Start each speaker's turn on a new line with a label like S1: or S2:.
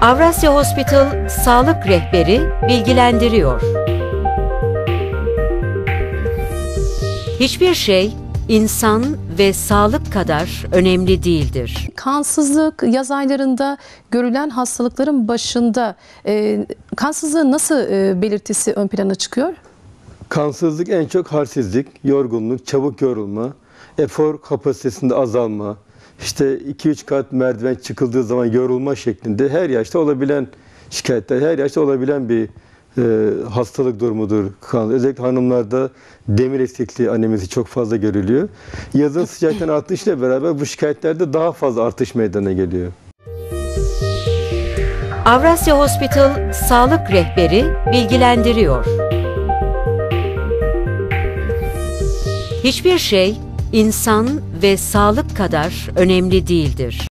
S1: Avrasya Hospital Sağlık Rehberi bilgilendiriyor. Hiçbir şey insan ve sağlık kadar önemli değildir.
S2: Kansızlık yaz aylarında görülen hastalıkların başında e, kansızlığın nasıl e, belirtisi ön plana çıkıyor?
S3: Kansızlık en çok halsizlik, yorgunluk, çabuk yorulma, efor kapasitesinde azalma, işte 2-3 kat merdiven çıkıldığı zaman yorulma şeklinde her yaşta olabilen şikayetler, her yaşta olabilen bir e, hastalık durumudur. Özellikle hanımlarda demir eksikliği anemisi çok fazla görülüyor. Yazın sıcaktan artışla beraber bu şikayetlerde daha fazla artış meydana geliyor.
S1: Avrasya Hospital Sağlık Rehberi bilgilendiriyor. Hiçbir şey insan ve sağlık kadar önemli değildir.